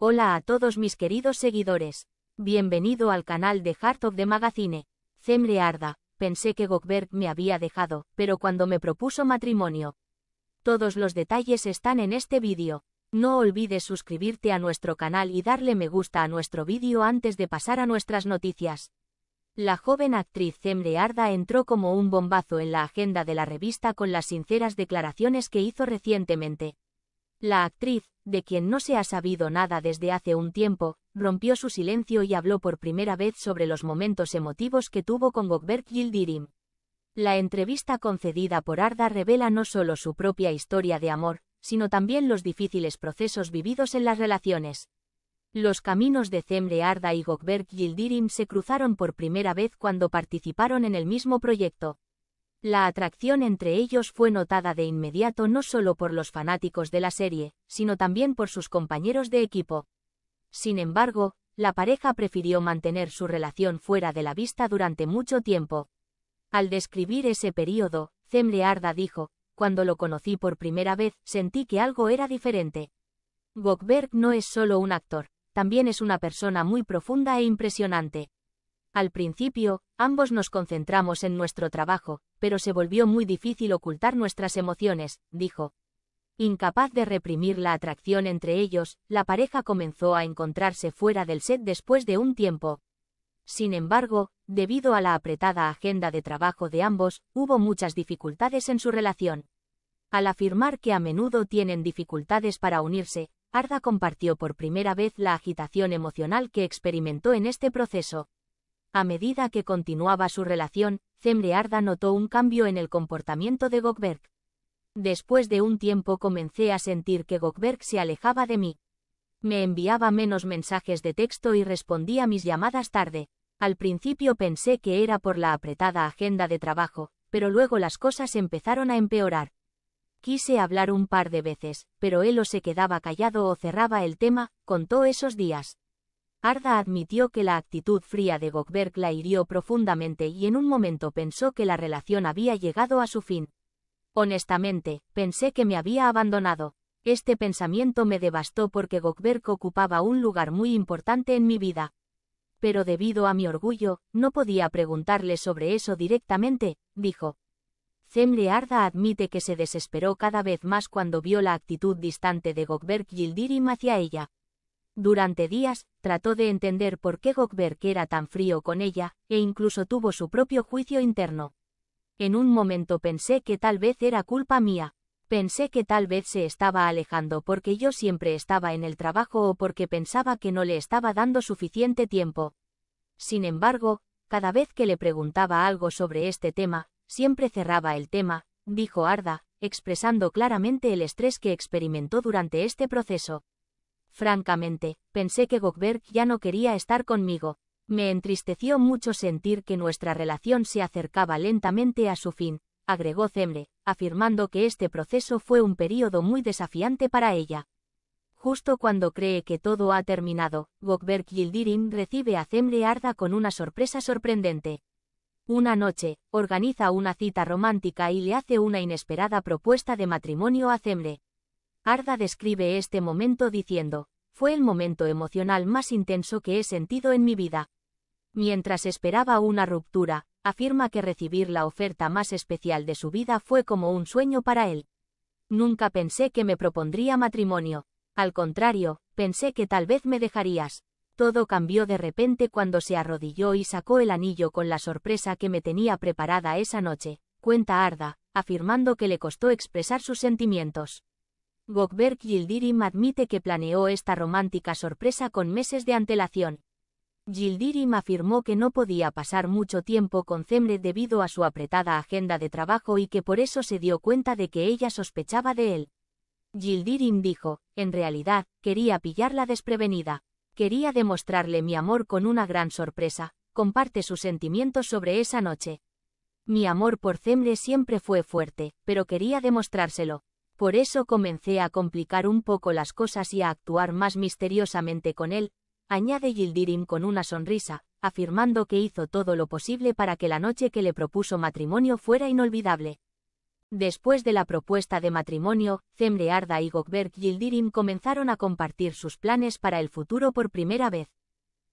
Hola a todos mis queridos seguidores. Bienvenido al canal de Heart of the Magazine. Zemre Arda, pensé que Gokberg me había dejado, pero cuando me propuso matrimonio. Todos los detalles están en este vídeo. No olvides suscribirte a nuestro canal y darle me gusta a nuestro vídeo antes de pasar a nuestras noticias. La joven actriz Zemre Arda entró como un bombazo en la agenda de la revista con las sinceras declaraciones que hizo recientemente. La actriz, de quien no se ha sabido nada desde hace un tiempo, rompió su silencio y habló por primera vez sobre los momentos emotivos que tuvo con Gokberk Yildirim. La entrevista concedida por Arda revela no solo su propia historia de amor, sino también los difíciles procesos vividos en las relaciones. Los caminos de Zemre Arda y Gokberk Yildirim se cruzaron por primera vez cuando participaron en el mismo proyecto. La atracción entre ellos fue notada de inmediato no solo por los fanáticos de la serie, sino también por sus compañeros de equipo. Sin embargo, la pareja prefirió mantener su relación fuera de la vista durante mucho tiempo. Al describir ese período, Zemre Arda dijo, cuando lo conocí por primera vez, sentí que algo era diferente. Gokberg no es solo un actor, también es una persona muy profunda e impresionante. Al principio, ambos nos concentramos en nuestro trabajo, pero se volvió muy difícil ocultar nuestras emociones, dijo. Incapaz de reprimir la atracción entre ellos, la pareja comenzó a encontrarse fuera del set después de un tiempo. Sin embargo, debido a la apretada agenda de trabajo de ambos, hubo muchas dificultades en su relación. Al afirmar que a menudo tienen dificultades para unirse, Arda compartió por primera vez la agitación emocional que experimentó en este proceso. A medida que continuaba su relación, Zemre Arda notó un cambio en el comportamiento de Gokberg. Después de un tiempo comencé a sentir que Gokberg se alejaba de mí. Me enviaba menos mensajes de texto y respondía mis llamadas tarde. Al principio pensé que era por la apretada agenda de trabajo, pero luego las cosas empezaron a empeorar. Quise hablar un par de veces, pero él o se quedaba callado o cerraba el tema, contó esos días. Arda admitió que la actitud fría de Gokberg la hirió profundamente y en un momento pensó que la relación había llegado a su fin. Honestamente, pensé que me había abandonado. Este pensamiento me devastó porque Gokberg ocupaba un lugar muy importante en mi vida. Pero debido a mi orgullo, no podía preguntarle sobre eso directamente, dijo. Zemre Arda admite que se desesperó cada vez más cuando vio la actitud distante de Gokberg Yildirim hacia ella. Durante días, trató de entender por qué Gokberg era tan frío con ella, e incluso tuvo su propio juicio interno. En un momento pensé que tal vez era culpa mía. Pensé que tal vez se estaba alejando porque yo siempre estaba en el trabajo o porque pensaba que no le estaba dando suficiente tiempo. Sin embargo, cada vez que le preguntaba algo sobre este tema, Siempre cerraba el tema, dijo Arda, expresando claramente el estrés que experimentó durante este proceso. Francamente, pensé que Gokberg ya no quería estar conmigo. Me entristeció mucho sentir que nuestra relación se acercaba lentamente a su fin, agregó Zemre, afirmando que este proceso fue un período muy desafiante para ella. Justo cuando cree que todo ha terminado, Gokberg Yildirim recibe a Zemre Arda con una sorpresa sorprendente. Una noche, organiza una cita romántica y le hace una inesperada propuesta de matrimonio a Zemre. Arda describe este momento diciendo, fue el momento emocional más intenso que he sentido en mi vida. Mientras esperaba una ruptura, afirma que recibir la oferta más especial de su vida fue como un sueño para él. Nunca pensé que me propondría matrimonio. Al contrario, pensé que tal vez me dejarías. Todo cambió de repente cuando se arrodilló y sacó el anillo con la sorpresa que me tenía preparada esa noche, cuenta Arda, afirmando que le costó expresar sus sentimientos. Gokberg Yildirim admite que planeó esta romántica sorpresa con meses de antelación. Yildirim afirmó que no podía pasar mucho tiempo con Zemre debido a su apretada agenda de trabajo y que por eso se dio cuenta de que ella sospechaba de él. Yildirim dijo, en realidad, quería pillarla desprevenida. Quería demostrarle mi amor con una gran sorpresa, comparte sus sentimientos sobre esa noche. Mi amor por Zemre siempre fue fuerte, pero quería demostrárselo. Por eso comencé a complicar un poco las cosas y a actuar más misteriosamente con él, añade Yildirim con una sonrisa, afirmando que hizo todo lo posible para que la noche que le propuso matrimonio fuera inolvidable. Después de la propuesta de matrimonio, Zemre Arda y Gokberg Yildirim comenzaron a compartir sus planes para el futuro por primera vez.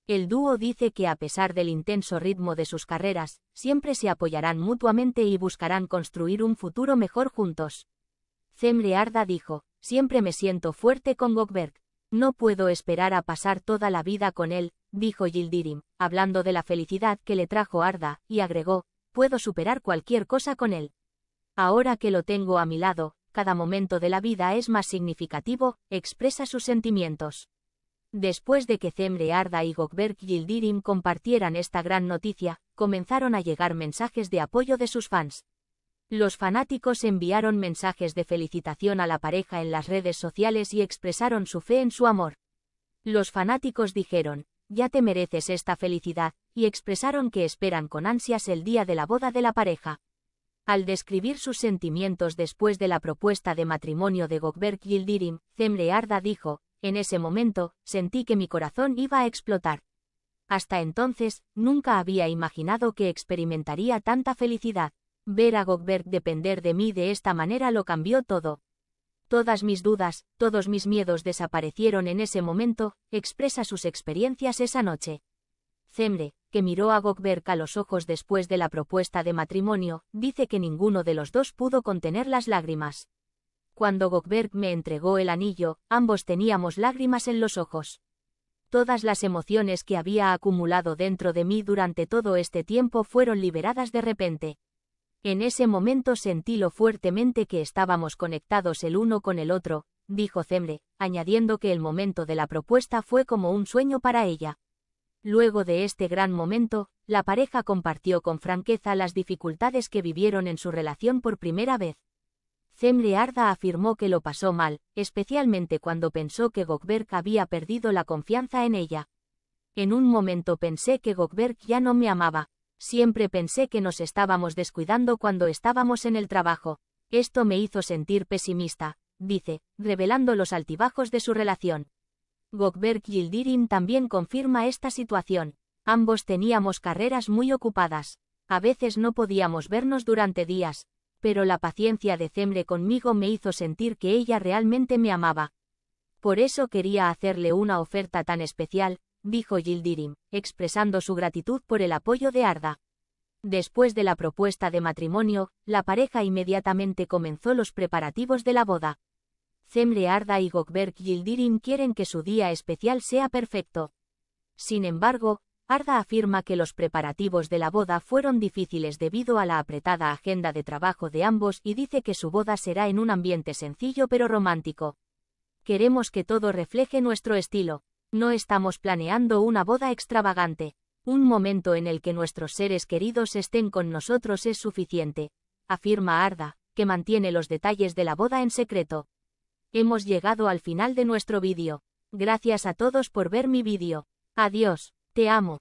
El dúo dice que a pesar del intenso ritmo de sus carreras, siempre se apoyarán mutuamente y buscarán construir un futuro mejor juntos. Zemre Arda dijo, siempre me siento fuerte con Gokberg. No puedo esperar a pasar toda la vida con él, dijo Yildirim, hablando de la felicidad que le trajo Arda, y agregó, puedo superar cualquier cosa con él. Ahora que lo tengo a mi lado, cada momento de la vida es más significativo, expresa sus sentimientos. Después de que Zemre Arda y Gokberg Yildirim compartieran esta gran noticia, comenzaron a llegar mensajes de apoyo de sus fans. Los fanáticos enviaron mensajes de felicitación a la pareja en las redes sociales y expresaron su fe en su amor. Los fanáticos dijeron, ya te mereces esta felicidad, y expresaron que esperan con ansias el día de la boda de la pareja. Al describir sus sentimientos después de la propuesta de matrimonio de Gokberg Yildirim, Zemre Arda dijo, en ese momento, sentí que mi corazón iba a explotar. Hasta entonces, nunca había imaginado que experimentaría tanta felicidad. Ver a Gokberg depender de mí de esta manera lo cambió todo. Todas mis dudas, todos mis miedos desaparecieron en ese momento, expresa sus experiencias esa noche. Zemre, que miró a Gokberg a los ojos después de la propuesta de matrimonio, dice que ninguno de los dos pudo contener las lágrimas. Cuando Gokberg me entregó el anillo, ambos teníamos lágrimas en los ojos. Todas las emociones que había acumulado dentro de mí durante todo este tiempo fueron liberadas de repente. En ese momento sentí lo fuertemente que estábamos conectados el uno con el otro, dijo Zemre, añadiendo que el momento de la propuesta fue como un sueño para ella. Luego de este gran momento, la pareja compartió con franqueza las dificultades que vivieron en su relación por primera vez. Zemre Arda afirmó que lo pasó mal, especialmente cuando pensó que Gokberg había perdido la confianza en ella. En un momento pensé que Gokberg ya no me amaba. Siempre pensé que nos estábamos descuidando cuando estábamos en el trabajo. Esto me hizo sentir pesimista, dice, revelando los altibajos de su relación. Gokberg Yildirim también confirma esta situación. Ambos teníamos carreras muy ocupadas. A veces no podíamos vernos durante días. Pero la paciencia de Zemre conmigo me hizo sentir que ella realmente me amaba. Por eso quería hacerle una oferta tan especial, dijo Yildirim, expresando su gratitud por el apoyo de Arda. Después de la propuesta de matrimonio, la pareja inmediatamente comenzó los preparativos de la boda. Zemre Arda y Gokberg Yildirim quieren que su día especial sea perfecto. Sin embargo, Arda afirma que los preparativos de la boda fueron difíciles debido a la apretada agenda de trabajo de ambos y dice que su boda será en un ambiente sencillo pero romántico. Queremos que todo refleje nuestro estilo. No estamos planeando una boda extravagante. Un momento en el que nuestros seres queridos estén con nosotros es suficiente, afirma Arda, que mantiene los detalles de la boda en secreto. Hemos llegado al final de nuestro vídeo. Gracias a todos por ver mi vídeo. Adiós, te amo.